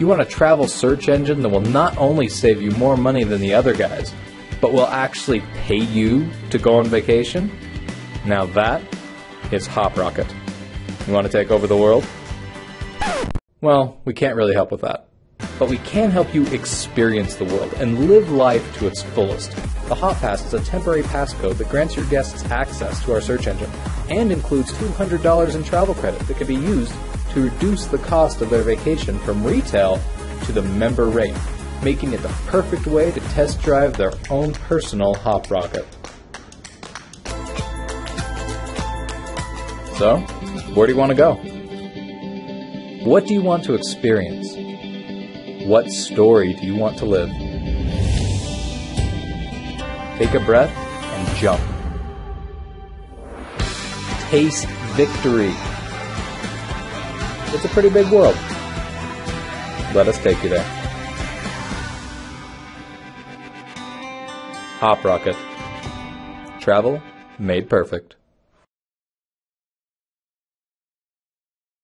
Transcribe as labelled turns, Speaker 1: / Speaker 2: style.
Speaker 1: You want a travel search engine that will not only save you more money than the other guys, but will actually pay you to go on vacation? Now that is Hop Rocket. You want to take over the world? Well, we can't really help with that. But we can help you experience the world and live life to its fullest. The Hop Pass is a temporary passcode that grants your guests access to our search engine and includes $200 in travel credit that can be used to reduce the cost of their vacation from retail to the member rate, making it the perfect way to test drive their own personal Hop Rocket. So, where do you want to go? What do you want to experience? What story do you want to live? Take a breath and jump. Taste victory. It's a pretty big world. Let us take you there. Hop Rocket. Travel made perfect.